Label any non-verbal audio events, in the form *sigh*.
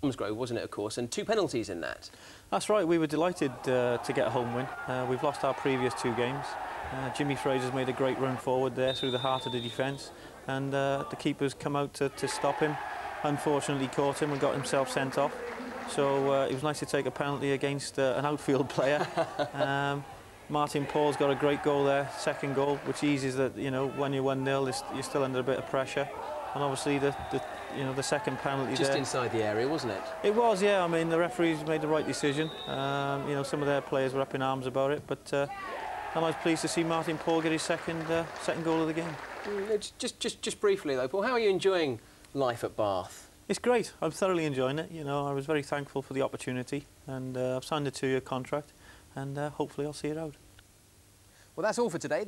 Bromsgrove, wasn't it, of course, and two penalties in that. That's right, we were delighted uh, to get a home win. Uh, we've lost our previous two games. Uh, Jimmy Fraser's made a great run forward there through the heart of the defence, and uh, the keeper's come out to, to stop him. Unfortunately, caught him and got himself sent off. So uh, it was nice to take a penalty against uh, an outfield *laughs* player. um, Martin Paul's got a great goal there, second goal, which eases that, you know, when you're 1-0, you're still under a bit of pressure. And obviously the, the you know, the second penalty Just there. inside the area, wasn't it? It was, yeah. I mean, the referees made the right decision. Um, you know, some of their players were up in arms about it, but uh, and I was pleased to see Martin Paul get his second uh, second goal of the game. Mm, just, just, just briefly though, Paul, how are you enjoying life at Bath? It's great. I'm thoroughly enjoying it. You know, I was very thankful for the opportunity, and uh, I've signed a two-year contract, and uh, hopefully I'll see it out. Well, that's all for today.